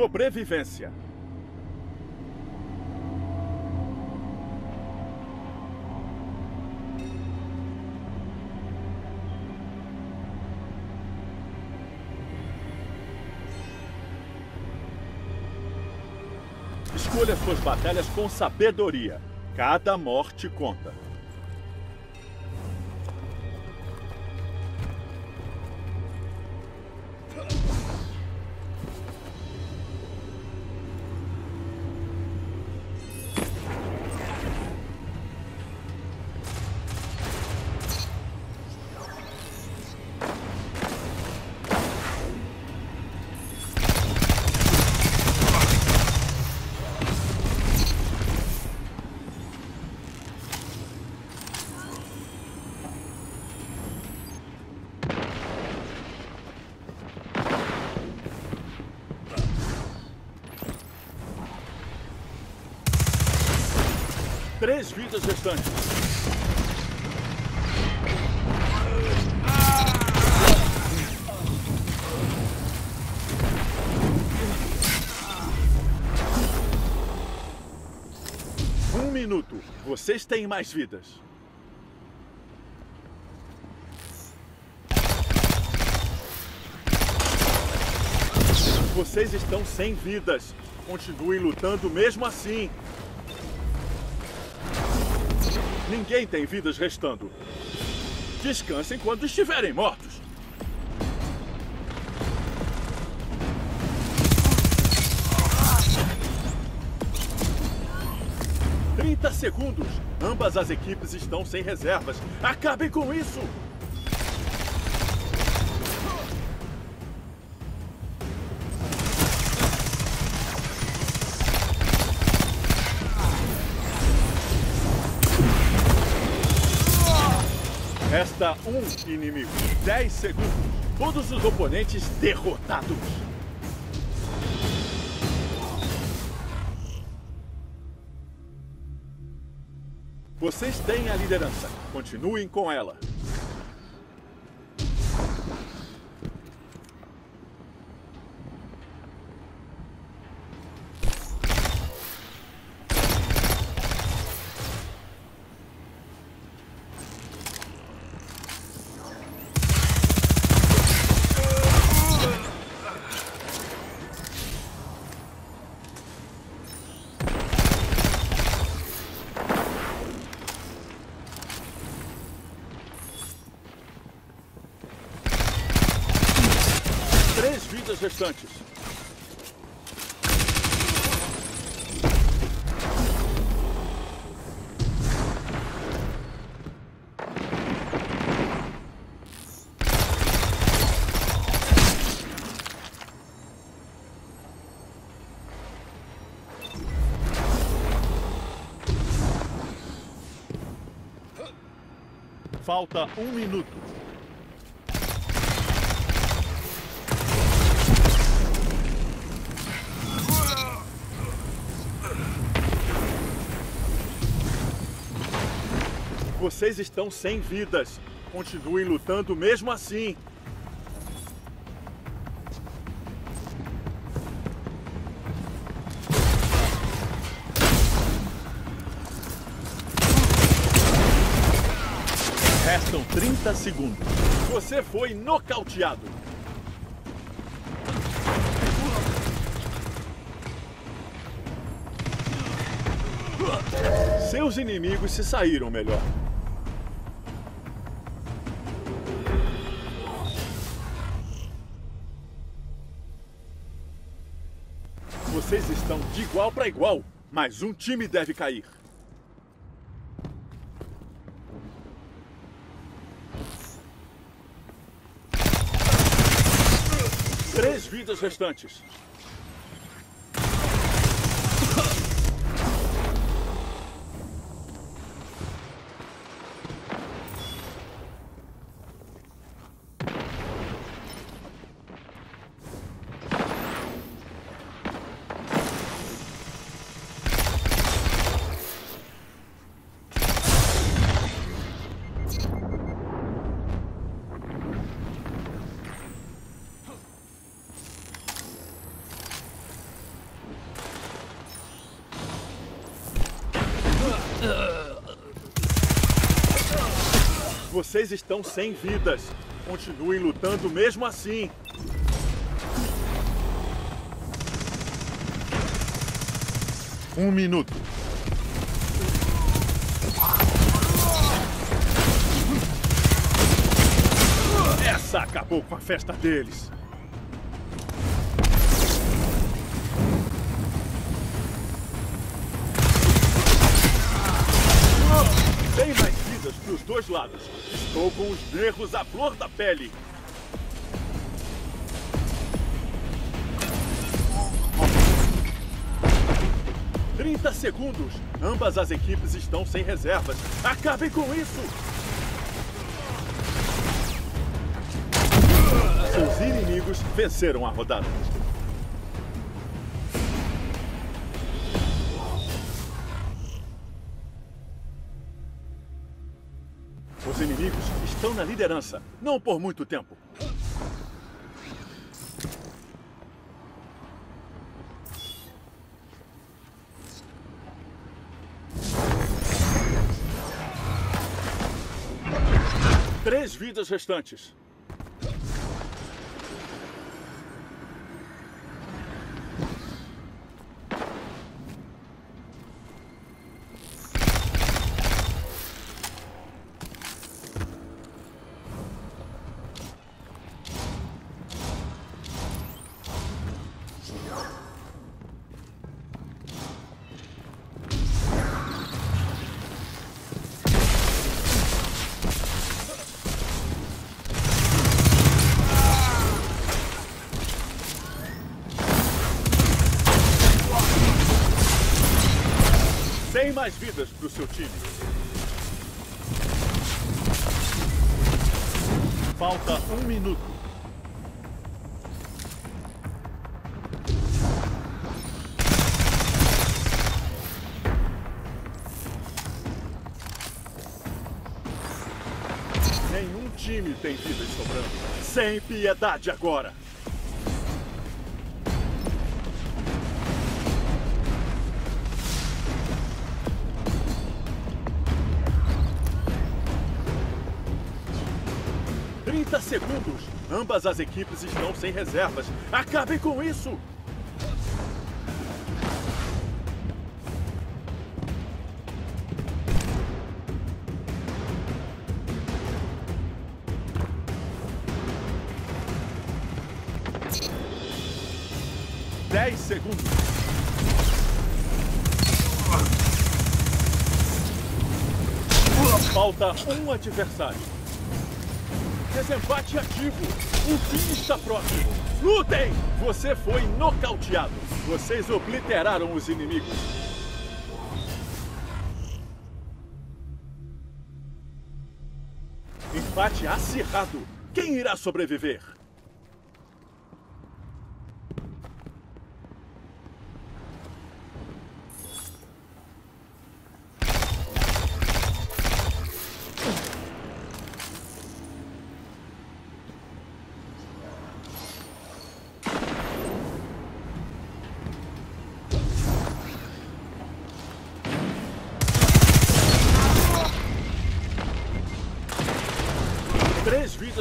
Sobrevivência. Escolha suas batalhas com sabedoria. Cada morte conta. Três vidas restantes. Um minuto. Vocês têm mais vidas. Vocês estão sem vidas. Continuem lutando mesmo assim. Ninguém tem vidas restando. Descansem quando estiverem mortos. Trinta segundos. Ambas as equipes estão sem reservas. Acabem com isso! Resta um inimigo. Dez segundos. Todos os oponentes derrotados. Vocês têm a liderança. Continuem com ela. Vidas restantes. Falta um minuto. Vocês estão sem vidas. Continuem lutando mesmo assim. Restam 30 segundos. Você foi nocauteado. Seus inimigos se saíram melhor. Vocês estão de igual para igual, mas um time deve cair. Três vidas restantes. Vocês estão sem vidas. Continuem lutando mesmo assim. Um minuto. Essa acabou com a festa deles. Lados. Estou com os nervos à flor da pele. Trinta segundos. Ambas as equipes estão sem reservas. Acabem com isso! Os inimigos venceram a rodada. Estão na liderança, não por muito tempo. Três vidas restantes. Seu time. Falta um minuto. Nenhum time tem vidas sobrando. Sem piedade agora. Trinta segundos. Ambas as equipes estão sem reservas. Acabem com isso! Dez segundos. Falta um adversário. Desempate ativo. O fim está próximo. Lutem! Você foi nocauteado. Vocês obliteraram os inimigos. Empate acirrado. Quem irá sobreviver?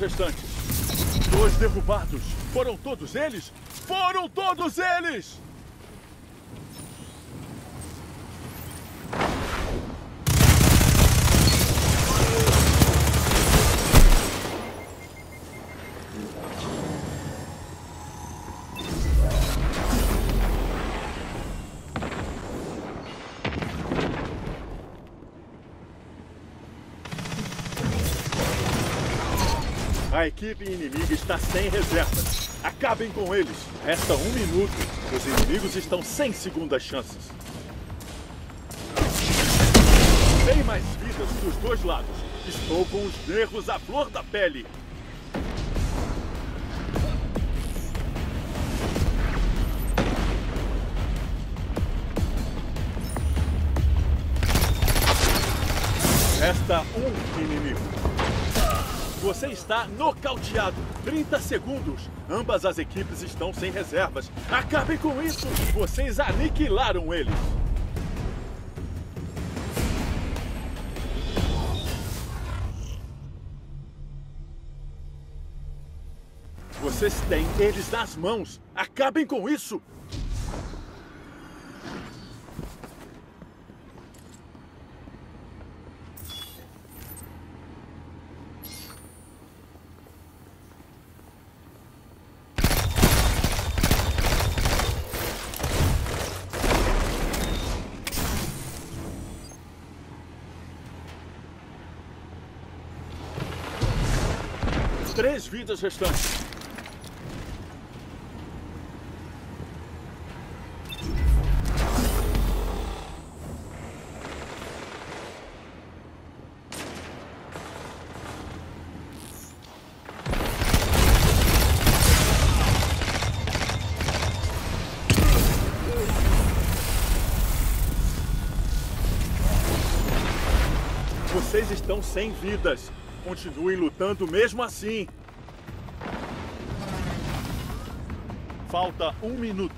Restantes. Dois derrubados. Foram todos eles? Foram todos eles! A equipe inimiga está sem reservas. Acabem com eles. Resta um minuto. Os inimigos estão sem segundas chances. Tem mais vidas dos dois lados. Estou com os nervos à flor da pele. Resta um inimigo. Você está nocauteado. 30 segundos. Ambas as equipes estão sem reservas. Acabem com isso. Vocês aniquilaram eles. Vocês têm eles nas mãos. Acabem com isso. Três vidas restantes. Vocês estão sem vidas. Continuem lutando mesmo assim. Falta um minuto.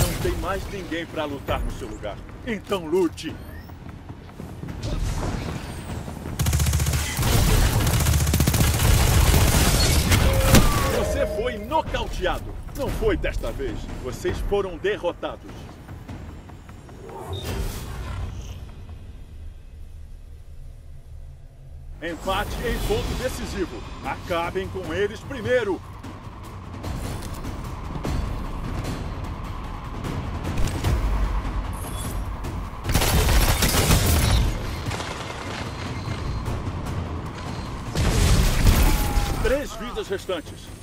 Não tem mais ninguém para lutar no seu lugar. Então lute! Foi nocauteado. Não foi desta vez. Vocês foram derrotados. Empate em ponto decisivo. Acabem com eles primeiro. Três vidas restantes.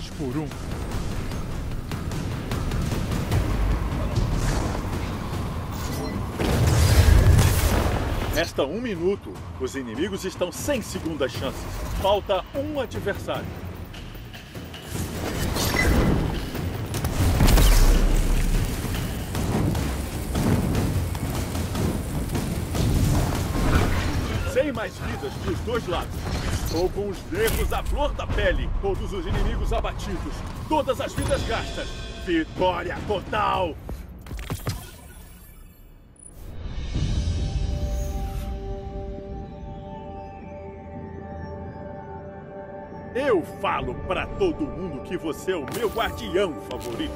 Dois por um. Resta um minuto. Os inimigos estão sem segundas chances. Falta um adversário. Sem mais vidas dos dois lados. Estou com os nervos à flor da pele. Todos os inimigos abatidos. Todas as vidas gastas. Vitória total! Eu falo pra todo mundo que você é o meu guardião favorito.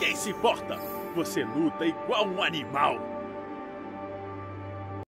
Quem se importa? Você luta igual um animal.